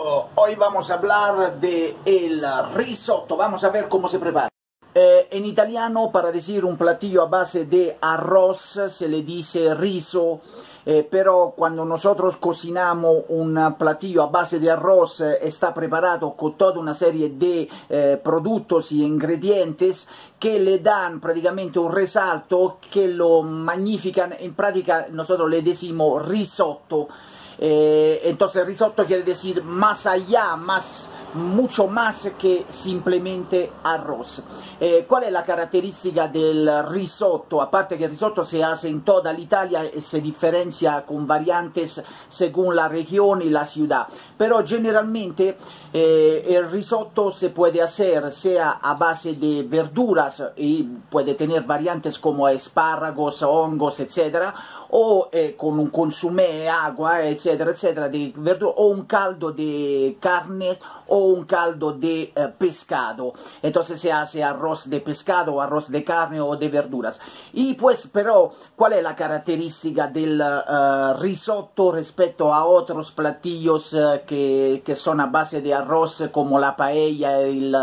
Hoy vamos a hablar de el risotto, vamos a ver cómo se prepara. Eh, en italiano, para decir un platillo a base de arroz, se le dice riso, eh, pero cuando nosotros cocinamos un platillo a base de arroz, eh, está preparado con toda una serie de eh, productos y ingredientes que le dan prácticamente un resalto, que lo magnifican, en práctica nosotros le decimos risotto, eh, entonces risotto quiere decir más allá, más mucho más que simplemente arroz. Eh, ¿Cuál es la característica del risotto? Aparte que el risotto se hace en toda Italia y se diferencia con variantes según la región y la ciudad, pero generalmente eh, el risotto se puede hacer sea a base de verduras y puede tener variantes como espárragos, hongos, etc., o eh, con un consumé, agua, etcétera, etcétera, de verdura, o un caldo de carne o un caldo de eh, pescado. Entonces se hace arroz de pescado, arroz de carne o de verduras. Y pues, pero, ¿cuál es la característica del uh, risotto respecto a otros platillos uh, que, que, son a base de arroz como la paella, el,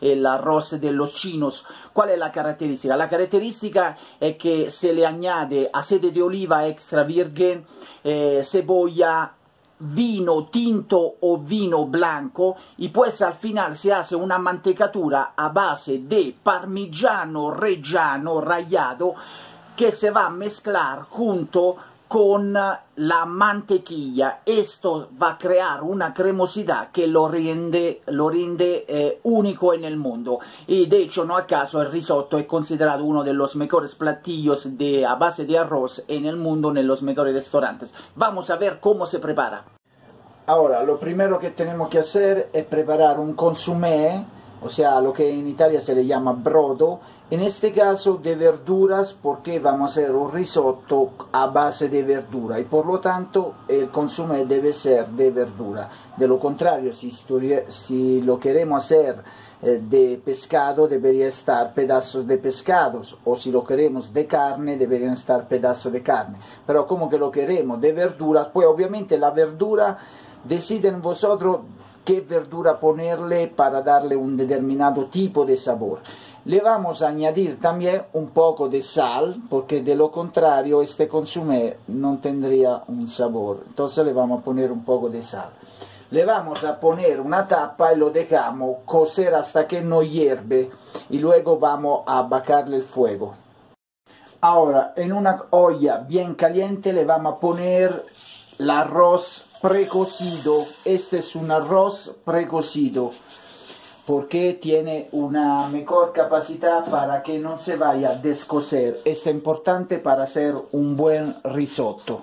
el arroz de los chinos? ¿Cuál es la característica? La característica es que se le añade aceite de oliva extra virgen, eh, cebolla, vino tinto o vino blanco. Y pues al final se hace una mantecatura a base de parmigiano reggiano rallado que se va a mezclar junto con la mantequilla. Esto va a crear una cremosidad que lo rende, lo rende eh, único en el mundo. Y de hecho, no acaso el risotto es considerado uno de los mejores platillos de, a base de arroz en el mundo, en los mejores restaurantes. Vamos a ver cómo se prepara. Ahora, lo primero que tenemos que hacer es preparar un consumé, o sea, lo que en Italia se le llama brodo, en este caso de verduras porque vamos a hacer un risotto a base de verdura y por lo tanto el consumé debe ser de verdura. De lo contrario, si, si lo queremos hacer eh, de pescado debería estar pedazos de pescados o si lo queremos de carne deberían estar pedazos de carne. Pero como que lo queremos de verduras, pues obviamente la verdura deciden vosotros qué verdura ponerle para darle un determinado tipo de sabor. Le vamos a añadir también un poco de sal, porque de lo contrario este consumé no tendría un sabor. Entonces le vamos a poner un poco de sal. Le vamos a poner una tapa y lo dejamos cocer hasta que no hierve y luego vamos a bajarle el fuego. Ahora en una olla bien caliente le vamos a poner el arroz precocido. Este es un arroz precocido porque tiene una mejor capacidad para que no se vaya a descoser. Es importante para hacer un buen risotto.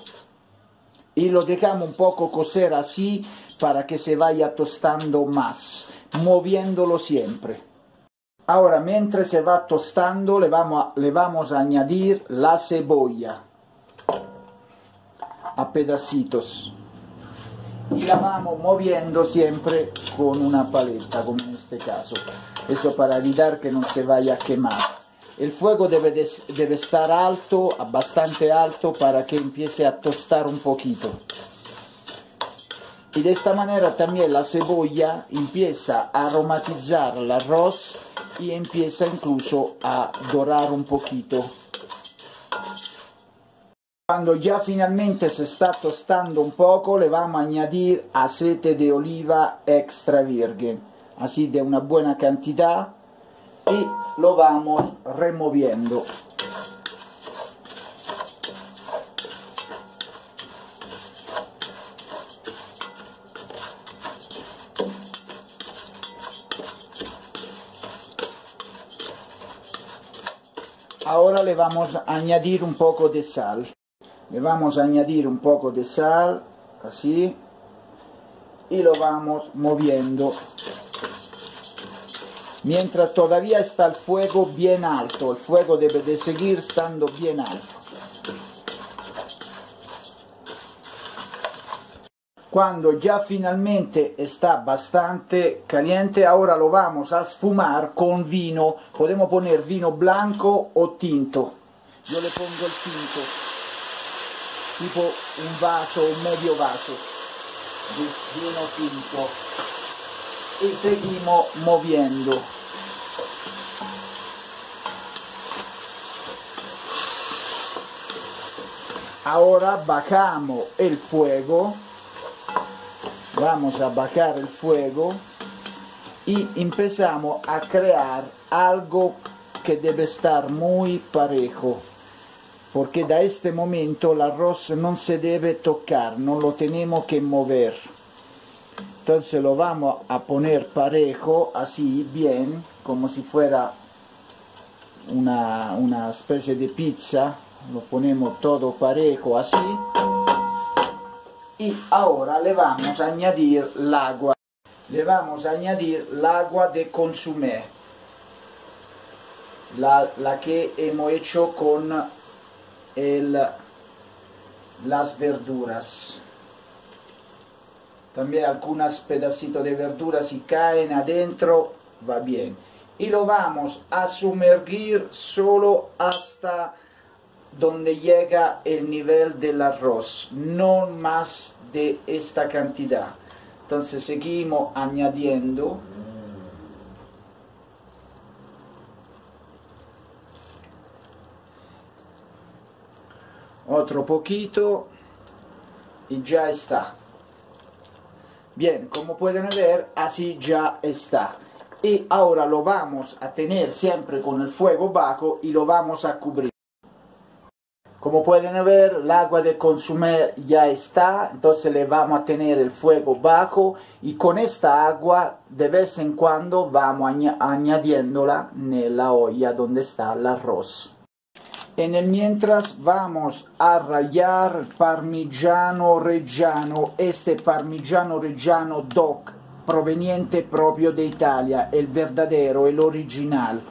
Y lo dejamos un poco cocer así para que se vaya tostando más, moviéndolo siempre. Ahora, mientras se va tostando, le vamos le vamos a añadir la cebolla a pedacitos y la vamos moviendo siempre con una paleta, como en este caso. Eso para evitar que no se vaya a quemar. El fuego debe, de, debe estar alto, bastante alto, para que empiece a tostar un poquito. Y de esta manera también la cebolla empieza a aromatizar el arroz y empieza incluso a dorar un poquito cuando ya finalmente se está tostando un poco, le vamos a añadir aceite de oliva extra virgen, así de una buena cantidad, y lo vamos removiendo. Ahora le vamos a añadir un poco de sal le vamos a añadir un poco de sal así y lo vamos moviendo. Mientras todavía está el fuego bien alto el fuego debe de seguir estando bien alto. Cuando ya finalmente está bastante caliente ahora lo vamos a sfumar con vino. Podemos poner vino blanco o tinto. Yo le pongo el tinto tipo un vaso, un medio vaso. de vino tinto y seguimos moviendo. Ahora bajamos el fuego, vamos a bajar el fuego y empezamos a crear algo que debe estar muy parejo porque da este momento el arroz no se debe tocar, no lo tenemos que mover. Entonces lo vamos a poner parejo, así bien, como si fuera una, una especie de pizza. Lo ponemos todo parejo así. Y ahora le vamos a añadir el agua. Le vamos a añadir el agua de consumé. La, la que hemos hecho con el, las verduras. También algunos pedacitos de verduras si caen adentro, va bien. Y lo vamos a sumergir solo hasta donde llega el nivel del arroz, no más de esta cantidad. Entonces seguimos añadiendo otro poquito y ya está. Bien, como pueden ver, así ya está. Y ahora lo vamos a tener siempre con el fuego bajo y lo vamos a cubrir. Como pueden ver, el agua de consumir ya está, entonces le vamos a tener el fuego bajo y con esta agua de vez en cuando vamos añadiéndola en la olla donde está el arroz. En el mientras vamos a rallar parmigiano reggiano, este parmigiano reggiano DOC, proveniente propio de Italia, el verdadero, el original.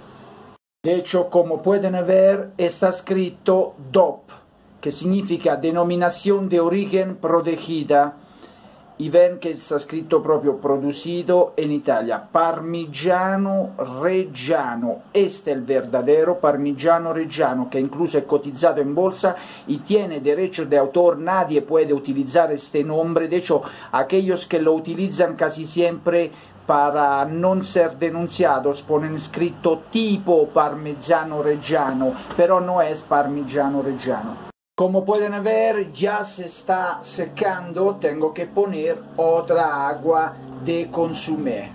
De hecho, como pueden ver, está escrito DOP, que significa denominación de origen protegida y ven que está escrito proprio producido en Italia, parmigiano reggiano, este es el verdadero parmigiano reggiano que incluso es cotizado en bolsa. Y tiene derecho de autor, nadie puede utilizar este nombre, de hecho aquellos que lo utilizan casi siempre para no ser denunciados ponen escrito tipo parmigiano reggiano, pero no es parmigiano reggiano. Como pueden ver ya se está secando, tengo que poner otra agua de consumé.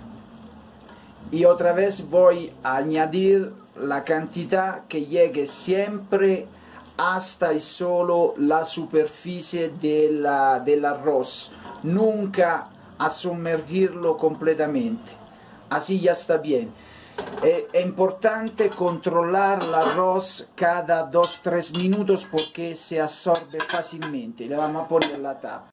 Y otra vez voy a añadir la cantidad que llegue siempre hasta y solo la superficie de del arroz. Nunca a sumergirlo completamente. Así ya está bien. È, è importante controllare l'arroz cada 2-3 minutos porque se absorbe fácilmente. Le vamos a poner la tapa.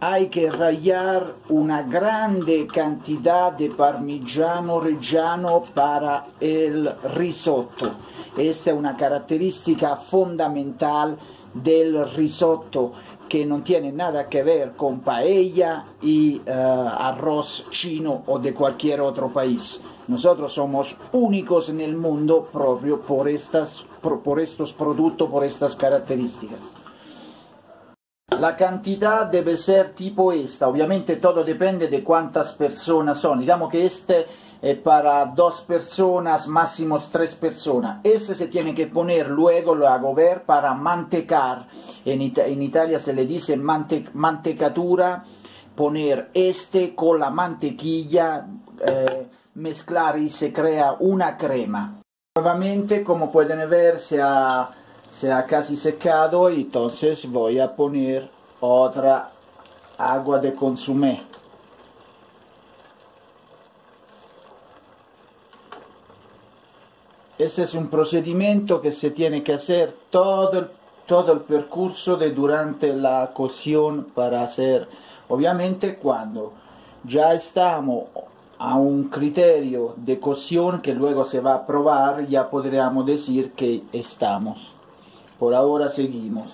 Hay que rallar una grande cantidad de parmigiano reggiano para el risotto. Esta è una caratteristica fondamentale del risotto que no tiene nada que ver con paella y uh, arroz chino o de cualquier otro país. Nosotros somos únicos en el mundo propio por, estas, por, por estos productos, por estas características. La cantidad debe ser tipo esta, obviamente todo depende de cuántas personas son. Digamos que este eh, para dos personas, máximo tres personas. Ese se tiene que poner luego, lo hago ver, para mantecar. En, en Italia se le dice mante mantecatura, poner este con la mantequilla, eh, mezclar y se crea una crema. Nuevamente, como pueden ver, se ha, se ha casi secado entonces voy a poner otra agua de consumé. Este es un procedimiento que se tiene que hacer todo el, todo el percurso de durante la cocción para hacer, obviamente cuando ya estamos a un criterio de cocción que luego se va a probar, ya podríamos decir que estamos. Por ahora seguimos.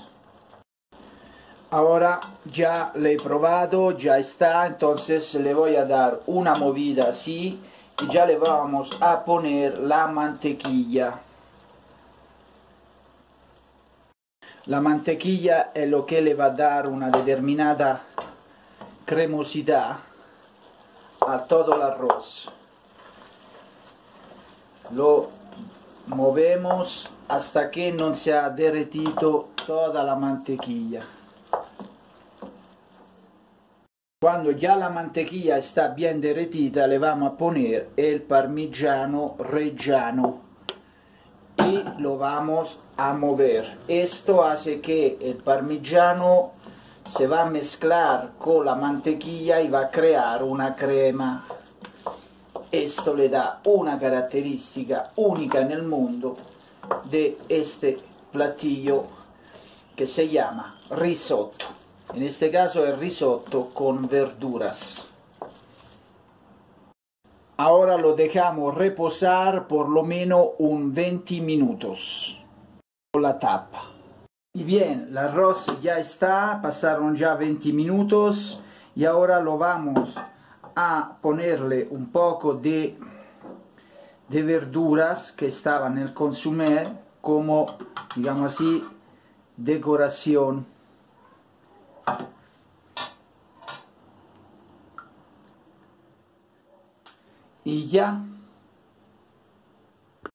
Ahora ya le he probado, ya está, entonces le voy a dar una movida así ya le vamos a poner la mantequilla. La mantequilla es lo que le va a dar una determinada cremosidad a todo el arroz. Lo movemos hasta que no se ha derretido toda la mantequilla. Cuando ya la mantequilla está bien derretida le vamos a poner el parmigiano reggiano y lo vamos a mover. Esto hace que el parmigiano se va a mezclar con la mantequilla y va a crear una crema. Esto le da una característica única en el mundo de este platillo que se llama risotto. En este caso es risotto con verduras. Ahora lo dejamos reposar por lo menos un 20 minutos con la tapa. Y bien, el arroz ya está, pasaron ya 20 minutos y ahora lo vamos a ponerle un poco de, de verduras que estaban en el consumé como, digamos así, decoración. Y ya